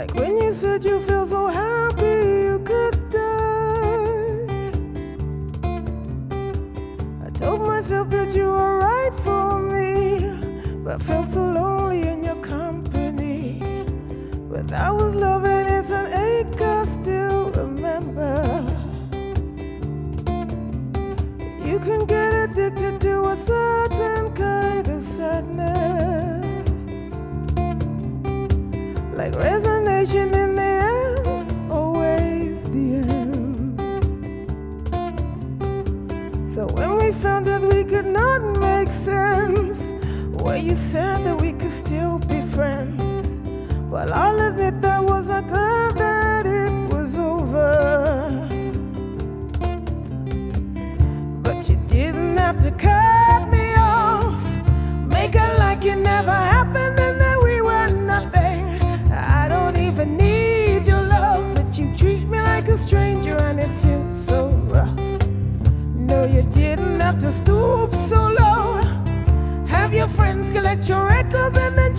Like when you said you feel so happy you could die. I told myself that you were right for me, but felt so lonely in your company. But I was loving. In the end, always the end. So when we found that we could not make sense, well, you said that we could still have to stoop so low. Have your friends collect your records and then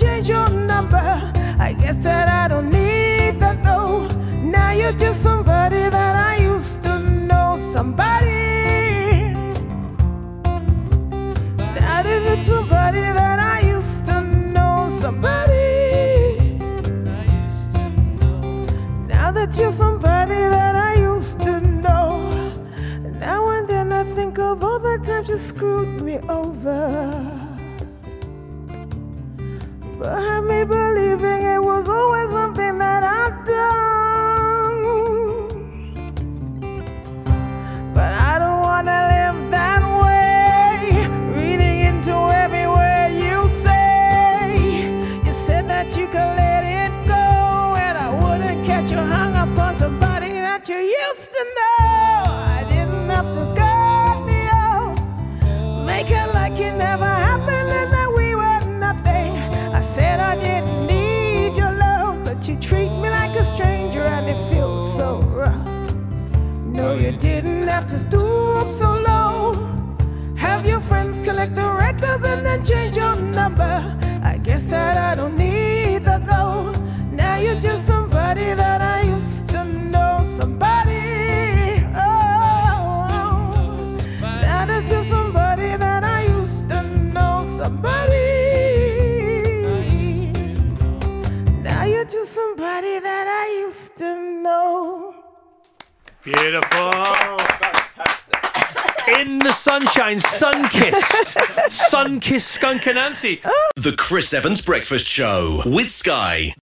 you screwed me over. But have me believing it was always something that I'd done. But I don't wanna live that way. Reading into every word you say. You said that you could let it go, and I wouldn't catch you hung up on somebody that you used to know. I didn't have to cut it feels so rough. No, you didn't have to stoop so low. Have your friends collect the records and then change your number. I guess that I don't need Beautiful. In the sunshine, sun kissed. sun kissed Skunk Anansie. The Chris Evans Breakfast Show with Sky.